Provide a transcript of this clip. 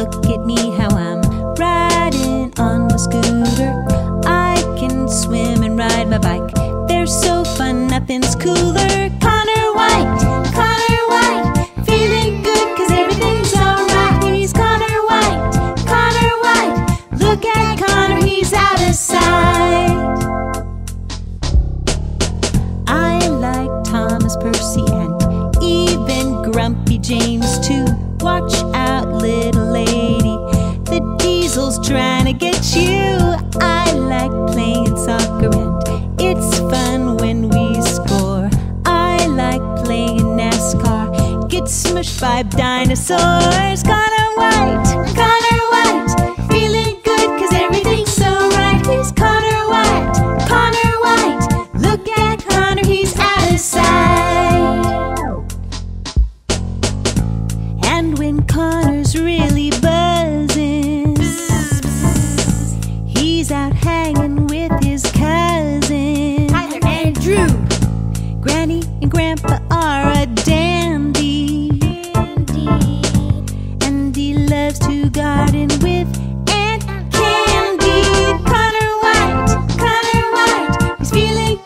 Look at me, how I'm riding on my scooter. I can swim and ride my bike. They're so fun, nothing's cooler. Connor White, Connor White, feeling good cause everything's alright. He's Connor White, Connor White. Look at Connor, he's out of sight. I like Thomas Percy and even Grumpy James. Get smushed by dinosaurs. Connor White, Connor White, feeling good cause everything's so right. He's Connor White, Connor White, look at Connor, he's out of sight. And when Connor's really buzzing, he's out hanging with his cousins. Tyler and Drew. Granny and Grandpa are a dandy, loves to garden with Aunt Candy. Connor White, Connor White, he's feeling